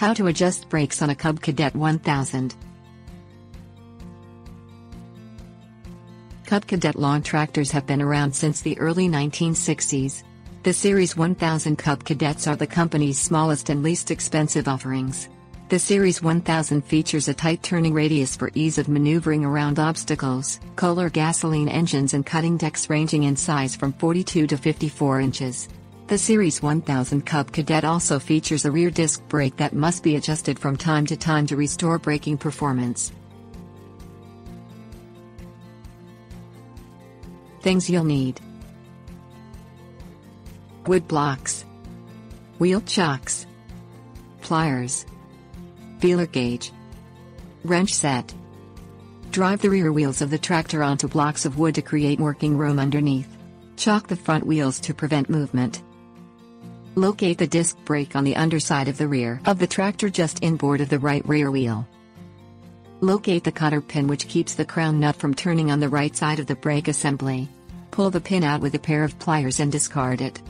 How to adjust brakes on a Cub Cadet 1000. Cub Cadet lawn tractors have been around since the early 1960s. The Series 1000 Cub Cadets are the company's smallest and least expensive offerings. The Series 1000 features a tight turning radius for ease of maneuvering around obstacles, Kohler gasoline engines and cutting decks ranging in size from 42 to 54 inches. The Series 1000 Cub Cadet also features a rear disc brake that must be adjusted from time to time to restore braking performance. Things you'll need Wood blocks, Wheel chocks, Pliers, Feeler gauge, Wrench set. Drive the rear wheels of the tractor onto blocks of wood to create working room underneath. Chock the front wheels to prevent movement. Locate the disc brake on the underside of the rear of the tractor just inboard of the right rear wheel. Locate the cotter pin which keeps the crown nut from turning on the right side of the brake assembly. Pull the pin out with a pair of pliers and discard it.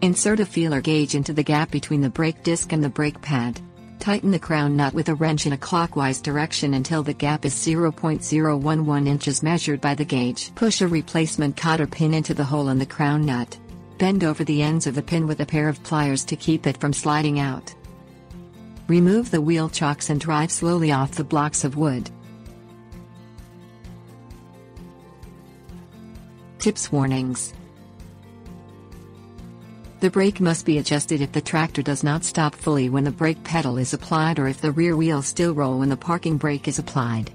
Insert a feeler gauge into the gap between the brake disc and the brake pad. Tighten the crown nut with a wrench in a clockwise direction until the gap is 0.011 inches measured by the gauge. Push a replacement cotter pin into the hole in the crown nut. Bend over the ends of the pin with a pair of pliers to keep it from sliding out. Remove the wheel chocks and drive slowly off the blocks of wood. Tips Warnings The brake must be adjusted if the tractor does not stop fully when the brake pedal is applied or if the rear wheels still roll when the parking brake is applied.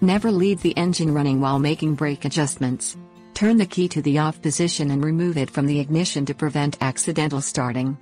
Never leave the engine running while making brake adjustments. Turn the key to the off position and remove it from the ignition to prevent accidental starting.